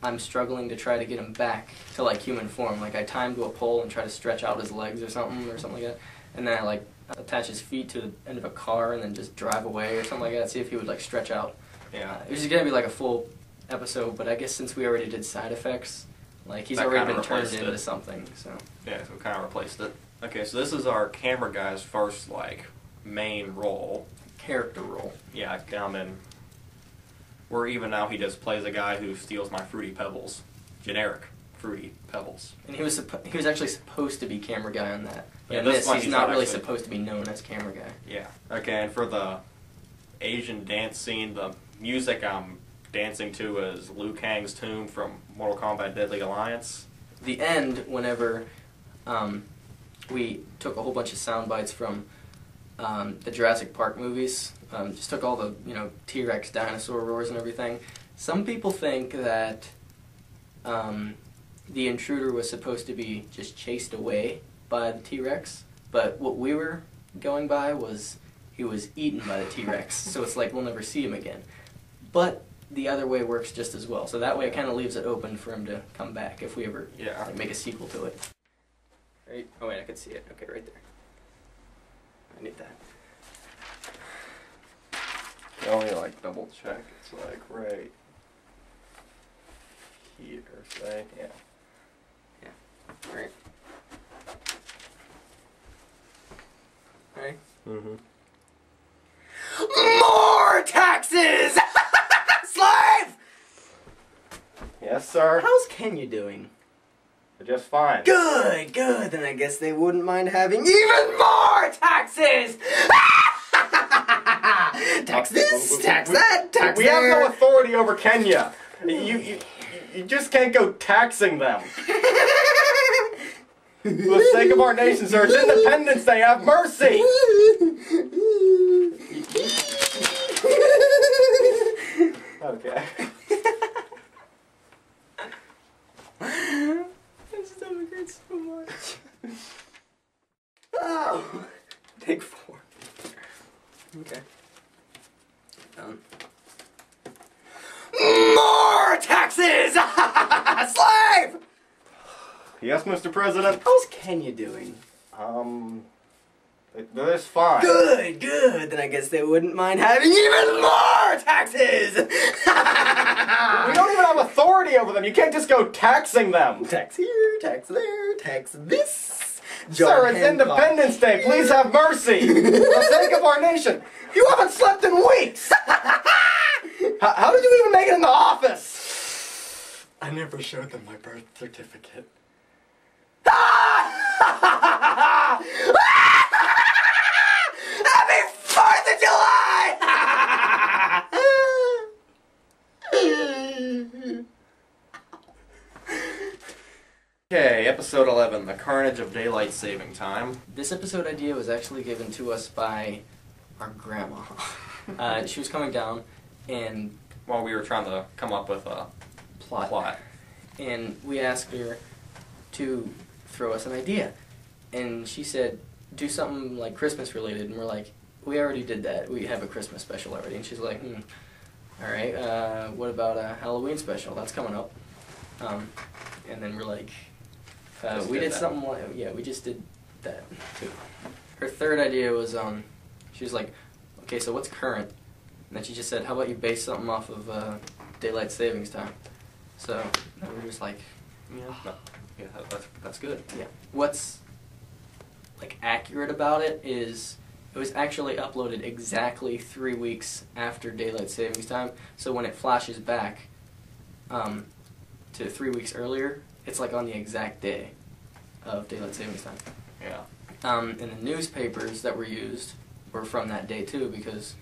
I'm struggling to try to get him back to like human form. Like I tie him to a pole and try to stretch out his legs or something, or something like that, and then I like attach his feet to the end of a car and then just drive away or something like that. See if he would like stretch out. Yeah. Uh, it was gonna be like a full episode, but I guess since we already did side effects, Like he's That already been turned replaced into something. So Yeah, so we kind of replaced it. Okay, so this is our camera guy's first like main role. character role. Yeah, in. Where even now he just plays a guy who steals my fruity pebbles, generic fruity pebbles. And he was suppo- he was actually supposed to be camera guy on that. Yeah, this this, he's he's not not really actually- supposed to be known as camera guy. Yeah. Okay, and for the Asian dance scene, the music I'm dancing to is Liu Kang's tomb from Mortal Kombat Deadly Alliance. The end, whenever um, we took a whole bunch of sound bites from um, the Jurassic Park movies, um, just took all the you know T Rex dinosaur roars and everything. Some people think that um, the intruder was supposed to be just chased away by the T Rex, but what we were going by was he was eaten by the T Rex. so it's like we'll never see him again. But the other way works just as well. So that way it kind of leaves it open for him to come back if we ever Yeah. like make a sequel to it. Right? Oh wait, I can see it. Okay, right there. I need that. Only like double check. It's like right here, say. Yeah. Right. Right. Mm-hmm. More taxes! Slave! Yes, sir. How's Kenya doing? Just fine. Good, good. Then I guess they wouldn't mind having even more taxes. tax this, tax that, tax we have no authority over Kenya. You, you, you just can't go taxing them. For the sake of our nation, sir, it's Independence Day. Have mercy. Okay. This stomach hurts so much. oh, take four. Okay. Done. More taxes! Slave! Yes, Mr. President. How's Kenya doing? Um, it, it's fine. Good, good. Then I guess they wouldn't mind having even more taxes. We don't even have authority over them. You can't just go taxing them. tax here, tax there, tax this. Sir, it's Hancock. Independence Day. Please have mercy. For the sake of our nation. You haven't slept in weeks. how, how did you even make it in the office? I never showed them my birth certificate. Happy 4th of July! Okay, episode 11 The Carnage of Daylight Saving Time. This episode idea was actually given to us by our grandma. Uh, she was coming down and While we were trying to come up with a plot, plot. and we asked her to throw us an idea, and she said, "Do something like Christmas related." And we're like, "We already did that. We have a Christmas special already." And she's like, hmm, "All right. Uh, what about a Halloween special? That's coming up." Um, and then we're like, uh, "We did did something like yeah, we just did that too." Her third idea was um, she was like, "Okay, so what's current?" And then she just said, "How about you base something off of uh, daylight savings time?" So we're just like, Yeah, no, yeah that- that's, that's good. yeah. What's like accurate about it is it was actually uploaded exactly three weeks after daylight savings time. So when it flashes back um, to three weeks earlier, it's like on the exact day of daylight savings time. Yeah. Um, and the newspapers that were used were from that day too because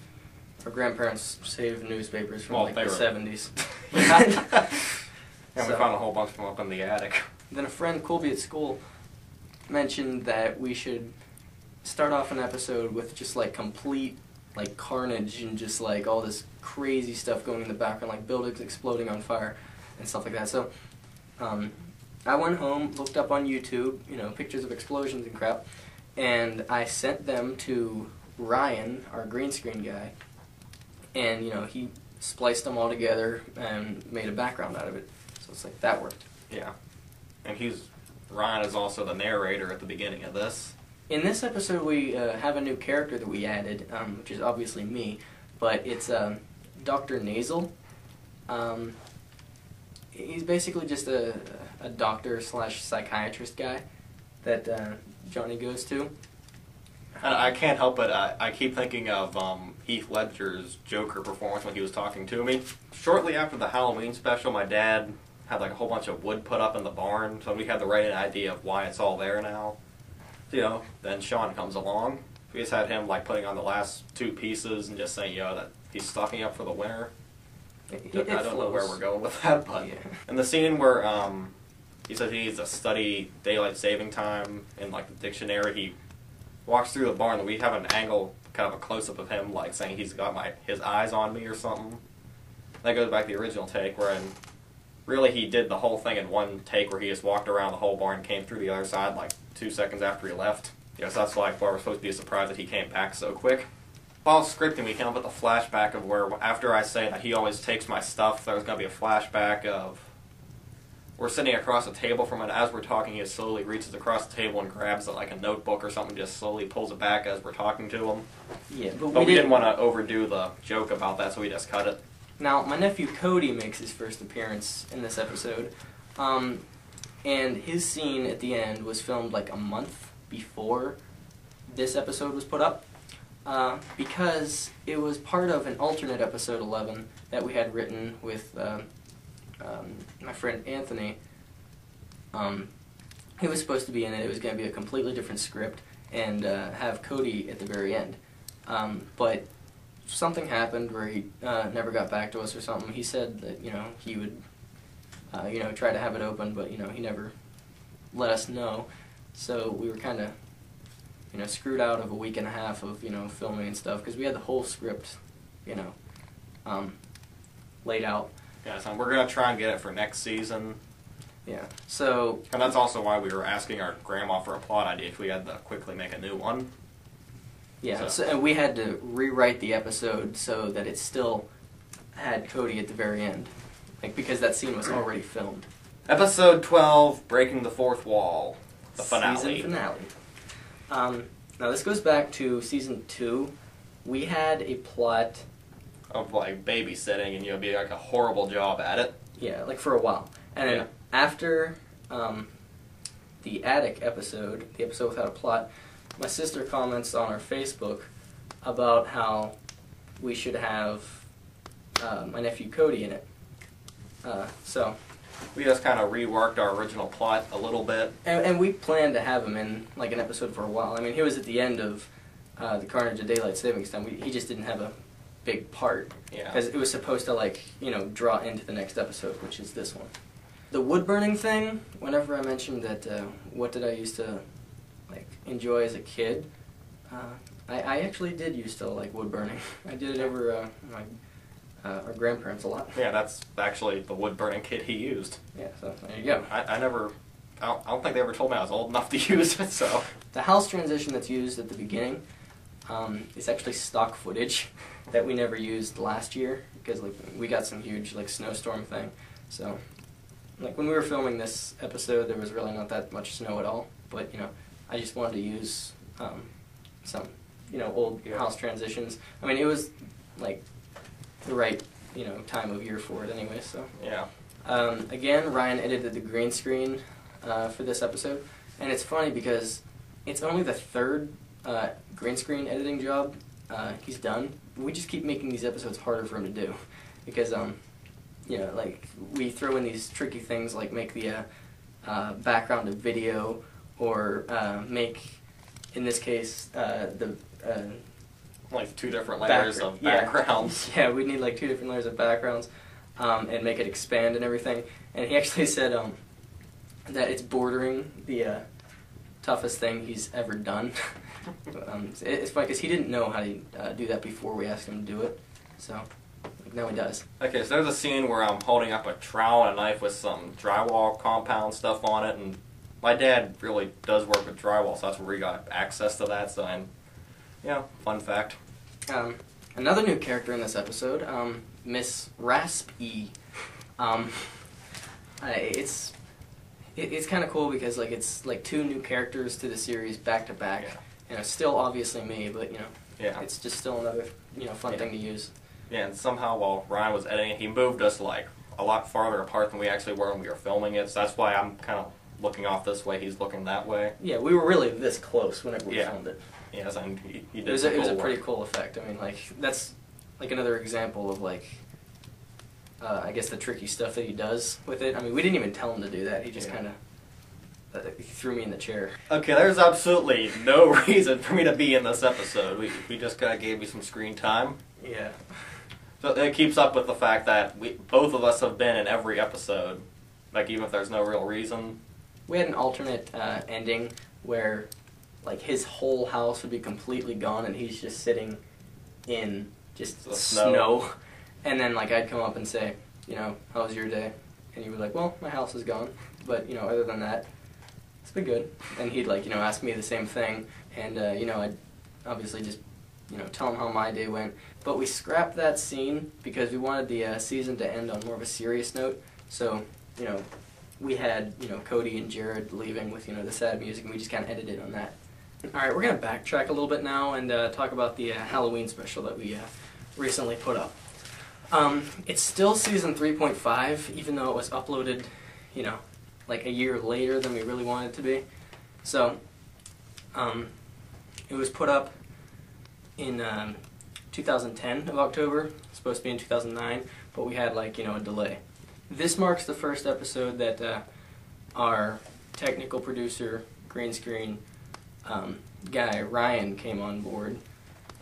our grandparents saved newspapers from Well, like the seventies. And we found a whole bunch of them up in the attic. Then a friend Colby at school mentioned that we should start off an episode with just like complete like carnage and just like all this crazy stuff going in the background, like buildings exploding on fire and stuff like that. So um, I went home, looked up on YouTube, you know, pictures of explosions and crap, and I sent them to Ryan, our green screen guy, and you know he spliced them all together and made a background out of it. So it's like that worked. Yeah. And he's Ryan is also the narrator at the beginning of this. In this episode, we uh, have a new character that we added, um, which is obviously me, but it's um, Dr. Nasal. Um, he's basically just a, a doctor slash psychiatrist guy that uh, Johnny goes to. And I can't help it. I, I keep thinking of um, Heath Ledger's Joker performance when he was talking to me. Shortly after the Halloween special, my dad had like a whole bunch of wood put up in the barn, so we had the right idea of why it's all there now. You know, then Sean comes along. We just had him like putting on the last two pieces and just saying, you know, that he's stocking up for the winter. It, I don't know where we're going with that, but Yeah. in the scene where um, he says he needs to study daylight saving time in like the dictionary, he walks through the barn and we have an angle, kind of a close up of him, like saying he's got my his eyes on me or something. That goes back to the original take, where in, really he did the whole thing in one take, where he just walked around the whole barn, and came through the other side like two seconds after he left. Yes, that's like why we're supposed to be surprised that he came back so quick. While scripting, we came up with a flashback of where after I say that he always takes my stuff, there was going to be a flashback of we're sitting across a table from it. As we're talking, he slowly reaches across the table and grabs like a notebook or something, just slowly pulls it back as we're talking to him. Yeah, but, But we, didn't didn't want to overdo the joke about that, so we just cut it. Now, my nephew Cody makes his first appearance in this episode, um, and his scene at the end was filmed like a month before this episode was put up, uh, because it was part of an alternate episode 11 that we had written with um, um, my friend Anthony. Um, he was supposed to be in it. It was going to be a completely different script and uh, have Cody at the very end. Um, but something happened where he uh, never got back to us or something. He said that you know he would, uh, you know, try to have it open, but you know he never let us know. So we were kind of, you know, screwed out of a week and a half of you know filming and stuff because we had the whole script, you know, um, laid out. Yeah, so we're gonna try and get it for next season, Yeah. So and that's also why we were asking our grandma for a plot idea if we had to quickly make a new one. Yeah, So- so, and we had to rewrite the episode so that it still had Cody at the very end, like because that scene was already filmed. Episode twelve, breaking the fourth wall, the finale. Season finale. Um, now this goes back to season two. We had a plot, of like babysitting, and you'll be like a horrible job at it. yeah, like for a while, and then Yeah. after um, the attic episode, the episode without a plot, my sister comments on our Facebook about how we should have uh, my nephew Cody in it. Uh, so, We just kind of reworked our original plot a little bit. and, and we planned to have him in like an episode for a while. I mean, he was at the end of uh, the Carnage of Daylight Savings Time. We, he just didn't have a big part Yeah. because it was supposed to like you know draw into the next episode, which is this one. The wood burning thing. Whenever I mentioned that, uh, what did I used to like enjoy as a kid? Uh, I, I actually did used to like wood burning. I did it over uh, my uh, our grandparents a lot. Yeah, that's actually the wood burning kit he used. Yeah, so there you go. I, I never, I don't, I don't think they ever told me I was old enough to use it. So The house transition that's used at the beginning um, is actually stock footage that we never used last year because like we got some huge like snowstorm thing. So like when we were filming this episode, there was really not that much snow at all. But you know, I just wanted to use um, some you know old house transitions. I mean, it was like the right you know time of year for it anyway. So. yeah, Um, again, Ryan edited the green screen uh, for this episode, and it's funny because it's only the third uh, green screen editing job uh, he's done. We just keep making these episodes harder for him to do because, um, you know, like we throw in these tricky things like make the uh, uh, background a video or uh, make, in this case, uh, the uh, like two different layers Background, of backgrounds. Yeah, we need like two different layers of backgrounds um, and make it expand and everything. And he actually said um, that it's bordering the uh, toughest thing he's ever done. um, it- it's funny because he didn't know how to uh, do that before we asked him to do it. So now he does. Okay, so there's a scene where I'm holding up a trowel and a knife with some drywall compound stuff on it, and my dad really does work with drywall, so that's where we got access to that. So, and yeah, fun fact. Um, another new character in this episode, um, Miss Raspy. Um, I, it's it, it's kind of cool because like it's like two new characters to the series back to back. Yeah. You know, still obviously me, but you know, Yeah, it's just still another you know fun Yeah. thing to use. yeah, and somehow while Ryan was editing, he moved us like a lot farther apart than we actually were when we were filming it. So that's why I'm kind of looking off this way. He's looking that way. Yeah, we were really this close whenever we Yeah. filmed it. Yes, and he, he did. It was a, it was a pretty work. cool effect. I mean, like that's like another example of like uh, I guess the tricky stuff that he does with it. I mean, we didn't even tell him to do that. He just Yeah. kind of uh, he threw me in the chair. Okay, there's absolutely no reason for me to be in this episode. We, we just kind of gave you some screen time. Yeah. So it keeps up with the fact that we both of us have been in every episode. Like even if there's no real reason. We had an alternate uh, ending where like his whole house would be completely gone and he's just sitting in just snow. snow. And then like I'd come up and say, you know, how was your day? And he would be like, well, my house is gone, but you know, other than that, it's been good. And he'd like you know ask me the same thing, and uh, you know I'd obviously just you know tell him how my day went. But we scrapped that scene because we wanted the uh, season to end on more of a serious note. So you know we had you know Cody and Jared leaving with you know the sad music, and we just kind of edited on that. All right, we're gonna backtrack a little bit now and uh, talk about the uh, Halloween special that we uh, recently put up. Um, it's still season 3.5, even though it was uploaded, you know, like a year later than we really wanted to be. So, um, it was put up in um, 2010 of October. Supposed to be in 2009, but we had like you know a delay. This marks the first episode that uh, our technical producer, green screen um, guy Ryan came on board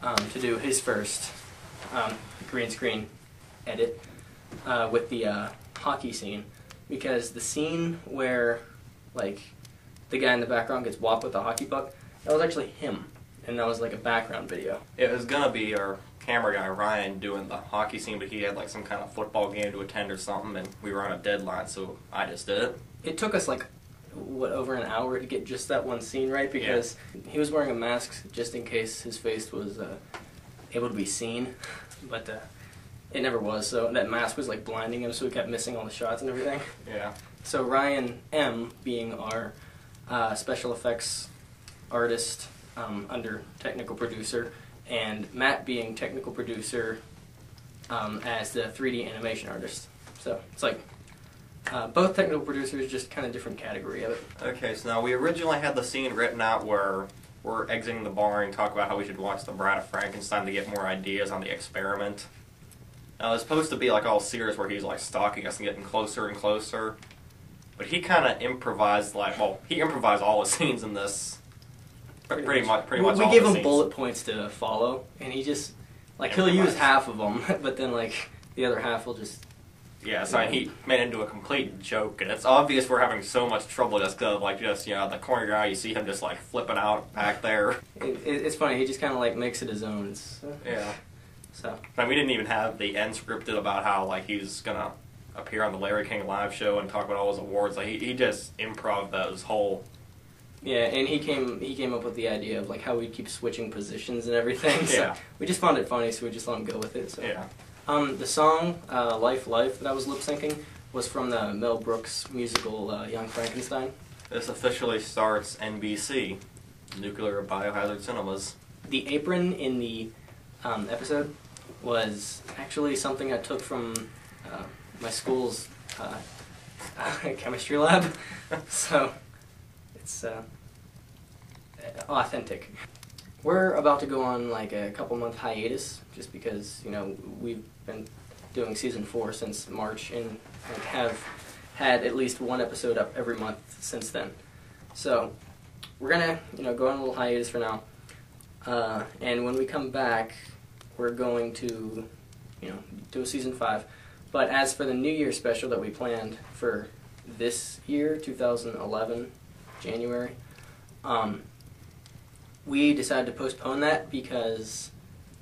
um, to do his first um, green screen edit uh, with the uh, hockey scene. Because the scene where like the guy in the background gets whopped with the hockey puck that was actually him and that was like a background video. It was gonna be our camera guy Ryan doing the hockey scene, but he had like some kind of football game to attend or something, and we were on a deadline, so I just did it. it took us like what over an hour to get just that one scene right? Because he was wearing a mask just in case his face was uh, able to be seen. But uh, it never was so that mask was like blinding him so he kept missing all the shots and everything. Yeah. So Ryan M, being our uh, special effects artist um, under technical producer, and Matt being technical producer um, as the 3D animation artist. So it's like uh, both technical producers, just kind of different category of it. Okay, so now we originally had the scene written out where we're exiting the bar and talk about how we should watch the Bride of Frankenstein to get more ideas on the experiment. Now it's supposed to be like all serious where he's like stalking us and getting closer and closer. But he kind of improvised like well he improvised all the scenes in this. Pretty, pretty much, pretty we, much. we the him scenes. bullet points to follow, and he just like he'll use Improvise. half of them, but then like the other half will just Yeah, so he made it into a complete joke, and it's obvious we're having so much trouble just because, like, just you know, the corner guy, you see him just like flipping out back there. it, it, it's funny. He just kind of like makes it his own. Uh, Yeah. so And we didn't even have the end scripted about how like he's gonna appear on the Larry King live show and talk about all his awards. Like he, he just improv those whole. Yeah, and he came he came up with the idea of like how we keep switching positions and everything. So Yeah. we just found it funny, so we just let him go with it. So Yeah. um, the song uh, "Life Life" that I was lip syncing was from the Mel Brooks musical uh, Young Frankenstein. This officially starts NBC, Nuclear Biohazard Cinemas. The apron in the um, episode was actually something I took from uh, my school's uh, chemistry lab. so it's uh, authentic. We're about to go on like a couple month hiatus just because you know we've been doing season four since March and have had at least one episode up every month since then. So we're gonna you know go on a little hiatus for now, uh, and when we come back, we're going to you know do a season five. But as for the New Year special that we planned for this year, 2011, January, um, we decided to postpone that because,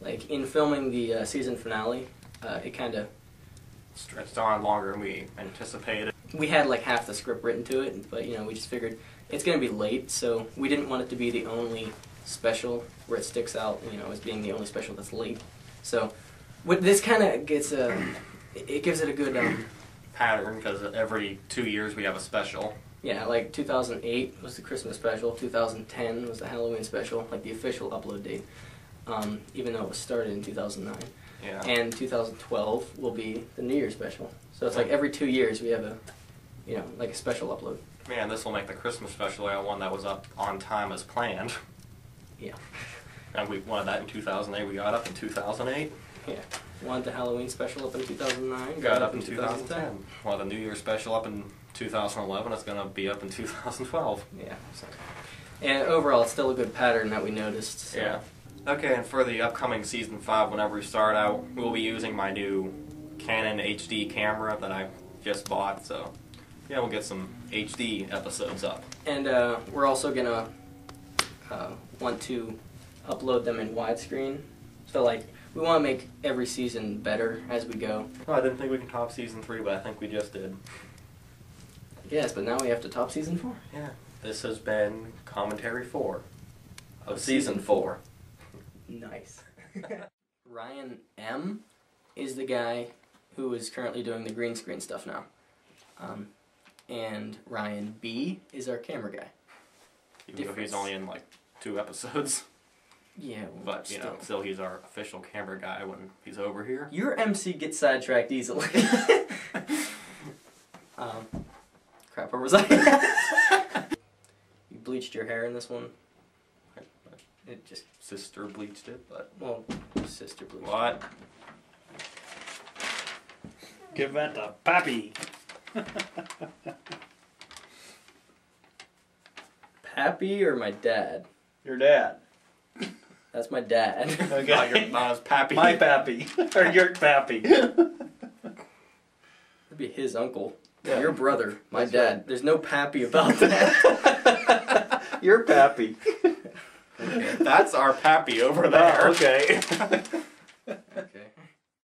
like, in filming the uh, season finale, uh, it kind of Stretched on longer than we anticipated. we had like half the script written to it, but you know we just figured it's gonna be late, so we didn't want it to be the only special where it sticks out, you know, as being the only special that's late. So, what this kind of gets a, it it gives it a good, um, Pattern because every two years we have a special. Yeah, like 2008 was the Christmas special, 2010 was the Halloween special, like the official upload date, um, even though it was started in 2009. Yeah. and 2012 will be the New Year special. So it's like every two years we have a, you know, like a special upload. Man, this will make the Christmas special one that was up on time as planned. Yeah. And we wanted that in 2008. We got up in 2008. Yeah. Wanted the Halloween special up in 2009. Got up in 2010. Well, the New Year special up in 2011. It's gonna be up in 2012. Yeah. So. And overall, it's still a good pattern that we noticed. So. Yeah. Okay, and for the upcoming season five, whenever we start out, we'll be using my new Canon HD camera that I just bought. So, yeah, we'll get some HD episodes up. And uh, we're also gonna uh, want to upload them in widescreen. So like we want to make every season better as we go. Oh, I didn't think we could top season three, but I think we just did. Yes, but now we have to top season four. Yeah. This has been commentary four of season four. Nice. Ryan M is the guy who is currently doing the green screen stuff now. Um, and Ryan B is our camera guy. Even though he's only in like two episodes, Yeah, well, but you know, still. still he's our official camera guy when he's over here. Your MC gets sidetracked easily. um, crap, where was I? you bleached your hair in this one. It just, Sister bleached it, but well, sister bleached. It. What? Give that to Pappy. Pappy or my dad? Your dad. That's my dad. Not, your, Okay. not as Pappy. My Pappy. or your Pappy. That'd be his uncle. Yeah. Your brother, my That's dad. right. There's no Pappy about that. your Pappy. That's our Pappy over there. Oh, okay.